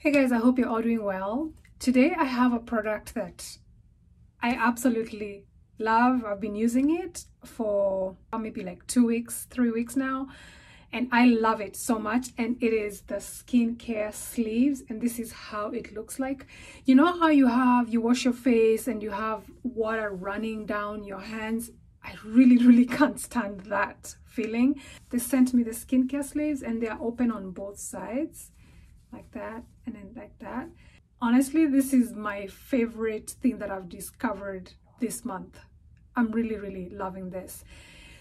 Hey guys, I hope you're all doing well. Today I have a product that I absolutely love. I've been using it for uh, maybe like two weeks, three weeks now, and I love it so much. And it is the skincare sleeves, and this is how it looks like. You know how you have, you wash your face and you have water running down your hands? I really, really can't stand that feeling. They sent me the skincare sleeves and they are open on both sides like that like that. Honestly this is my favorite thing that i've discovered this month. I'm really really loving this.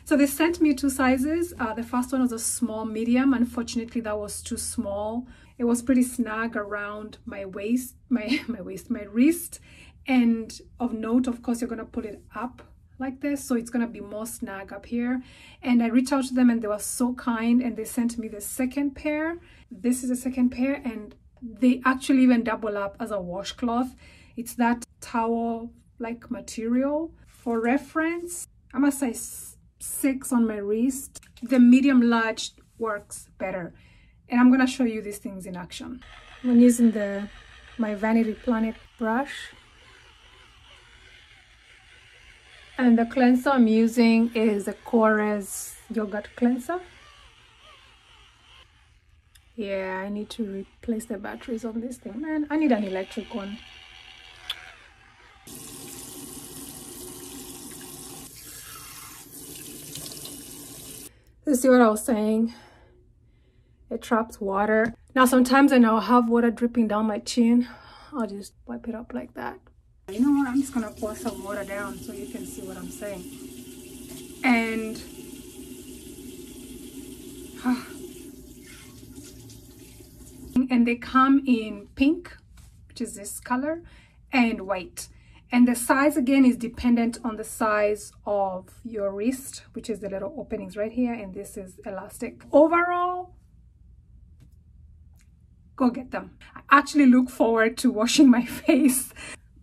So they sent me two sizes. Uh, the first one was a small medium. Unfortunately that was too small. It was pretty snug around my waist my my waist my wrist. And of note of course you're going to pull it up like this so it's going to be more snug up here. And i reached out to them and they were so kind and they sent me the second pair. This is the second pair and they actually even double up as a washcloth. It's that towel like material. For reference i'm a size six on my wrist. The medium large works better. And i'm going to show you these things in action. I'm using the my vanity planet brush. And the cleanser i'm using is the Korres yogurt cleanser yeah i need to replace the batteries on this thing. Man i need an electric one. You see what i was saying? It traps water. Now sometimes i now have water dripping down my chin i'll just wipe it up like that. You know what? I'm just gonna pour some water down so you can see what i'm saying. And ah. And they come in pink which is this color and white. And the size again is dependent on the size of your wrist which is the little openings right here and this is elastic. Overall go get them. I actually look forward to washing my face.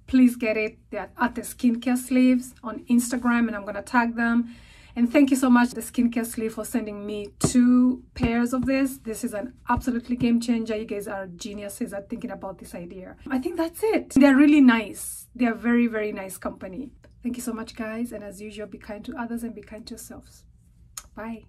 Please get it. They're at the skincare sleeves on instagram and i'm gonna tag them and thank you so much, the Skincare Sleeve, for sending me two pairs of this. This is an absolutely game changer. You guys are geniuses at thinking about this idea. I think that's it. They're really nice. They're very, very nice company. Thank you so much, guys. And as usual, be kind to others and be kind to yourselves. Bye.